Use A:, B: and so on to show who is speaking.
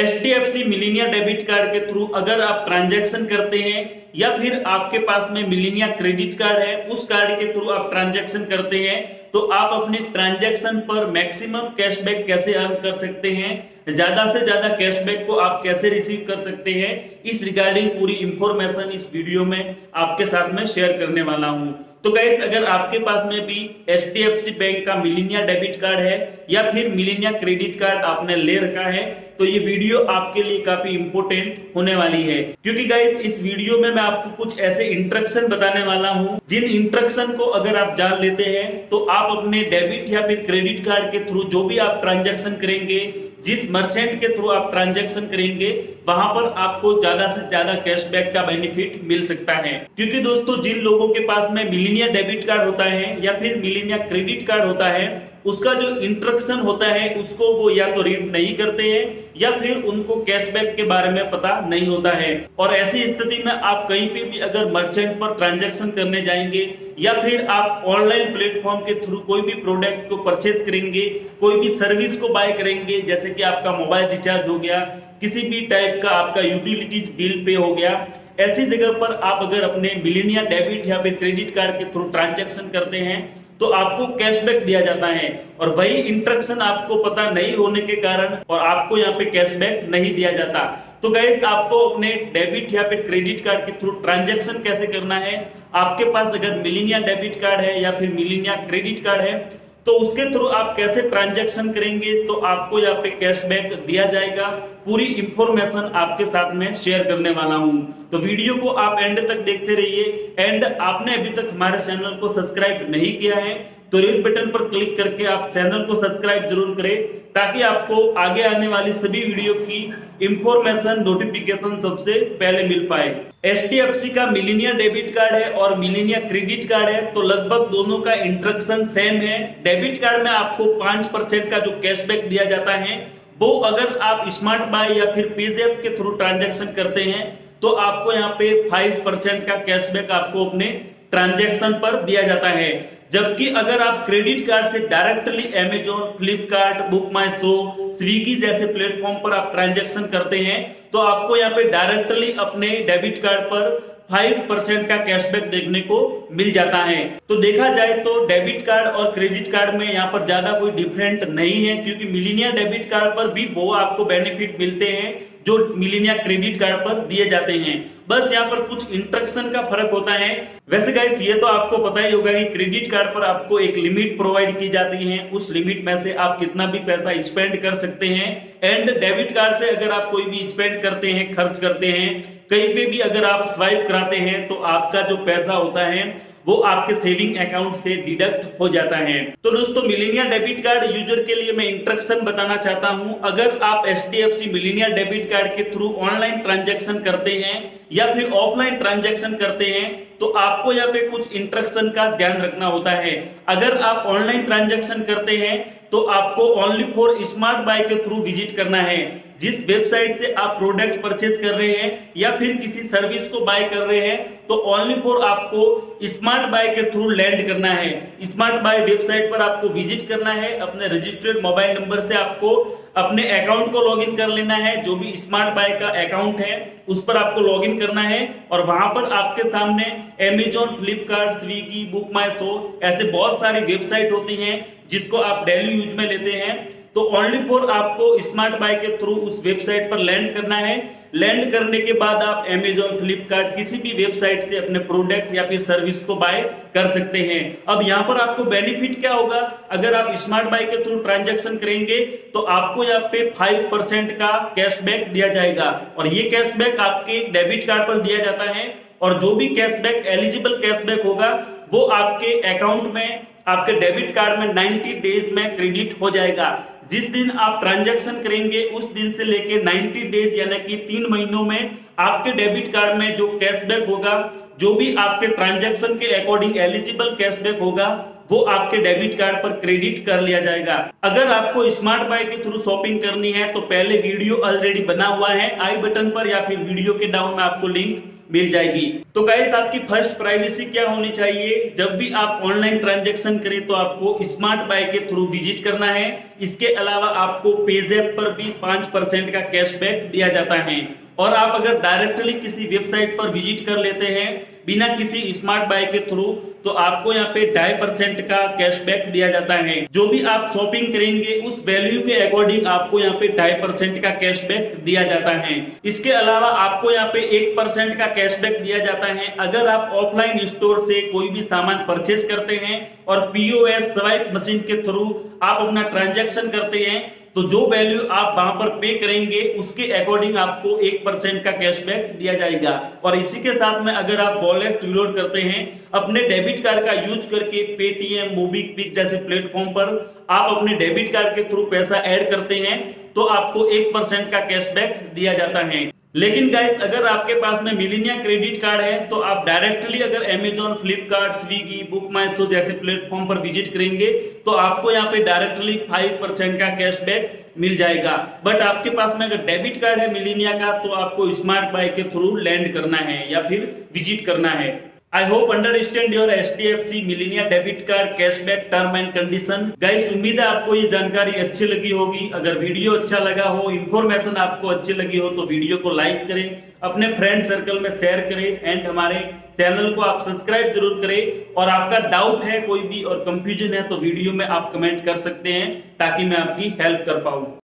A: H D F C Millennia debit card के through अगर आप ट्रांजैक्शन करते हैं या फिर आपके पास में मिलीनिया क्रेडिट कार्ड है उस कार्ड के थ्रू आप ट्रांजैक्शन करते हैं तो आप अपने ट्रांजैक्शन पर मैक्सिमम कैशबैक कैसे अर्न कर सकते हैं ज्यादा से ज्यादा कैशबैक को आप कैसे रिसीव कर सकते हैं इस रिगार्डिंग पूरी इंफॉर्मेशन इस वीडियो में आपके साथ में शेयर करने वाला हूँ तो गैस अगर आपके पास में भी H D F C bank का मिलिनिया डेबिट कार्ड है या फिर मिलिनिया क्रेडिट कार्ड आपने ले रखा है तो ये वीडियो आपके लिए काफी इंपोर्टेंट होने वाली है क्योंकि गाइस इस वीडियो में मैं आपको कुछ ऐसे इंट्रक्शन बताने वाला हूँ जिन इंट्रक्शन को अगर आप जान लेते हैं तो आप अपने डेबिट या फिर क्रेडिट कार्ड के थ्रू जो भी आप ट्रांजेक्शन करेंगे जिस मर्चेंट के थ्रू आप ट्रांजैक्शन करेंगे वहां पर आपको ज्यादा से ज्यादा कैशबैक का बेनिफिट मिल सकता है क्योंकि दोस्तों जिन लोगों के पास में मिलीनिया डेबिट कार्ड होता है या फिर मिलीनिया क्रेडिट कार्ड होता है उसका जो इंट्रक्शन होता है उसको वो या तो रीड नहीं करते हैं या फिर उनको कैशबैक के बारे में पता नहीं होता है और ऐसी स्थिति में आप कहीं पे भी अगर मर्चेंट पर ट्रांजैक्शन करने जाएंगे या फिर आप ऑनलाइन प्लेटफॉर्म के थ्रू कोई भी प्रोडक्ट को परचेज करेंगे कोई भी सर्विस को बाय करेंगे जैसे कि आपका मोबाइल रिचार्ज हो गया किसी भी टाइप का आपका यूटिलिटीज बिल पे हो गया ऐसी जगह पर आप अगर अपने मिलीनिया डेबिट या फिर क्रेडिट कार्ड के थ्रू ट्रांजेक्शन करते हैं तो आपको कैशबैक दिया जाता है और वही इंट्रक्शन आपको पता नहीं होने के कारण और आपको यहाँ पे कैशबैक नहीं दिया जाता तो गए आपको अपने डेबिट या फिर क्रेडिट कार्ड के थ्रू ट्रांजेक्शन कैसे करना है आपके पास अगर मिलीनिया डेबिट कार्ड है या फिर मिलीनिया क्रेडिट कार्ड है तो उसके थ्रू आप कैसे ट्रांजेक्शन करेंगे तो आपको यहाँ पे कैशबैक दिया जाएगा पूरी इंफॉर्मेशन आपके साथ में शेयर करने वाला हूं तो वीडियो को आप एंड तक देखते रहिए एंड आपने अभी तक हमारे चैनल को सब्सक्राइब नहीं किया है तो रेड बटन पर क्लिक करके आप चैनल को सब्सक्राइब जरूर करें ताकि आपको आगे आने वाली सभी वीडियो की इंफॉर्मेशन नोटिफिकेशन सबसे पहले मिल पाए एच का मिलीनिया डेबिट कार्ड है और मिलीनिया क्रेडिट कार्ड है तो लगभग दोनों का इंट्रक्शन सेम है डेबिट कार्ड में आपको पांच परसेंट का जो कैशबैक दिया जाता है वो अगर आप स्मार्ट बाय या फिर पेजेप के थ्रू ट्रांजेक्शन करते हैं तो आपको यहाँ पे फाइव परसेंट का कैशबैक आपको अपने ट्रांजेक्शन पर दिया जाता है जबकि अगर आप क्रेडिट कार्ड से डायरेक्टली एमेजोन फ्लिपकार्ट बुक माई शो स्विगी जैसे प्लेटफॉर्म पर आप ट्रांजेक्शन करते हैं तो आपको यहाँ पे डायरेक्टली अपने डेबिट कार्ड पर फाइव परसेंट का कैशबैक देखने को मिल जाता है तो देखा जाए तो डेबिट कार्ड और क्रेडिट कार्ड में यहाँ पर ज्यादा कोई डिफरेंट नहीं है क्योंकि मिलीनियर डेबिट कार्ड पर भी वो आपको बेनिफिट मिलते हैं जो मिलीनिया क्रेडिट कार्ड पर दिए जाते हैं बस यहाँ पर कुछ इंट्रक्शन का फर्क होता है वैसे गाइस ये तो आपको पता ही होगा कि क्रेडिट कार्ड पर आपको एक लिमिट प्रोवाइड की जाती है उस लिमिट में से आप कितना भी पैसा स्पेंड कर सकते हैं एंड डेबिट कार्ड से अगर आप कोई भी स्पेंड करते हैं खर्च करते हैं कहीं पे भी अगर आप स्वाइप कराते हैं तो आपका जो पैसा होता है वो आपके सेविंग अकाउंट से डिडक्ट हो जाता है तो दोस्तों मिलीनिया डेबिट कार्ड यूजर के लिए मैं इंट्रक्शन बताना चाहता हूं अगर आप H D F C Millennia debit card के थ्रू ऑनलाइन ट्रांजेक्शन करते हैं या फिर ऑफलाइन ट्रांजेक्शन करते हैं तो आपको यहाँ पे कुछ इंट्रक्शन का ध्यान रखना होता है अगर आप ऑनलाइन ट्रांजेक्शन करते हैं तो आपको ओनली फॉर स्मार्ट बाय के थ्रू विजिट करना है जिस वेबसाइट से आप प्रोडक्ट परचेज कर रहे हैं या फिर किसी सर्विस को बाय कर रहे हैं तो ओनली फॉर आपको स्मार्ट बाय के थ्रू लैंड करना है स्मार्ट बाय वेबसाइट पर आपको विजिट करना है अपने रजिस्टर्ड मोबाइल नंबर से आपको अपने अकाउंट को लॉगिन कर लेना है जो भी स्मार्ट बाय का अकाउंट है उस पर आपको लॉगिन करना है और वहां पर आपके सामने एमेजॉन फ्लिपकार्ट स्विगी बुक माई शो ऐसे बहुत सारी वेबसाइट होती हैं जिसको आप डेली यूज में लेते हैं तो ओनली फोर आपको स्मार्ट बाय के थ्रू उस वेबसाइट पर लैंड करना है लैंड करने के बाद आप अमेजोन फ्लिपकार्ट किसी भी वेबसाइट से अपने प्रोडक्ट या फिर सर्विस को बाय कर सकते हैं अब यहाँ पर आपको बेनिफिट क्या होगा अगर आप स्मार्ट बाय के थ्रू ट्रांजैक्शन करेंगे तो आपको यहाँ पे फाइव परसेंट का कैशबैक दिया जाएगा और ये कैशबैक आपके डेबिट कार्ड पर दिया जाता है और जो भी कैशबैक एलिजिबल कैशबैक होगा वो आपके अकाउंट में आपके डेबिट कार्ड में 90 डेज में क्रेडिट हो जाएगा जिस दिन आप ट्रांजैक्शन करेंगे उस दिन से लेके 90 डेज यानी कि तीन महीनों में आपके डेबिट कार्ड में जो कैशबैक होगा जो भी आपके ट्रांजैक्शन के अकॉर्डिंग एलिजिबल कैशबैक होगा वो आपके डेबिट कार्ड पर क्रेडिट कर लिया जाएगा अगर आपको स्मार्ट बाय के थ्रू शॉपिंग करनी है तो पहले वीडियो ऑलरेडी बना हुआ है आई बटन पर या फिर वीडियो के डाउन में आपको लिंक मिल जाएगी तो गाइस आपकी फर्स्ट प्राइवेसी क्या होनी चाहिए जब भी आप ऑनलाइन ट्रांजेक्शन करें तो आपको स्मार्ट बाय के थ्रू विजिट करना है इसके अलावा आपको पेजैप पर भी पांच परसेंट का कैशबैक दिया जाता है और आप अगर डायरेक्टली किसी वेबसाइट पर विजिट कर लेते हैं बिना किसी स्मार्ट बाय के थ्रू तो आपको यहाँ पे ढाई परसेंट का कैशबैक दिया जाता है जो भी आप शॉपिंग करेंगे उस वैल्यू के अकॉर्डिंग आपको यहाँ पे ढाई परसेंट का कैशबैक दिया जाता है इसके अलावा आपको यहाँ पे एक परसेंट का कैशबैक दिया जाता है अगर आप ऑफलाइन स्टोर से कोई भी सामान परचेज करते हैं और पीओ स्वाइप मशीन के थ्रू आप अपना ट्रांजेक्शन करते हैं तो जो वैल्यू आप वहां पर पे करेंगे उसके अकॉर्डिंग आपको एक परसेंट का कैशबैक दिया जाएगा और इसी के साथ में अगर आप वॉलेट रिलोड करते हैं अपने डेबिट कार्ड का यूज करके पेटीएम मोबीक्विक जैसे प्लेटफॉर्म पर आप अपने डेबिट कार्ड के थ्रू पैसा ऐड करते हैं तो आपको एक परसेंट का कैशबैक दिया जाता है लेकिन गाइस अगर आपके पास में मिलीनिया क्रेडिट कार्ड है तो आप डायरेक्टली अगर एमेजॉन फ्लिपकार्ट स्विगी बुक माई शो जैसे प्लेटफॉर्म पर विजिट करेंगे तो आपको यहाँ पे डायरेक्टली फाइव परसेंट का कैशबैक मिल जाएगा बट आपके पास में अगर डेबिट कार्ड है मिलीनिया का तो आपको स्मार्ट बाय के थ्रू लैंड करना है या फिर विजिट करना है I hope understand your H D F C Millennia debit card cashback term and condition guys उम्मीद है आपको ये जानकारी अच्छी लगी होगी अगर वीडियो अच्छा लगा हो इन्फॉर्मेशन आपको अच्छी लगी हो तो वीडियो को लाइक करें अपने फ्रेंड सर्कल में शेयर करें एंड हमारे चैनल को आप सब्सक्राइब जरूर करें और आपका डाउट है कोई भी और कंफ्यूजन है तो वीडियो में आप कमेंट कर सकते हैं ताकि मैं आपकी हेल्प कर पाऊँ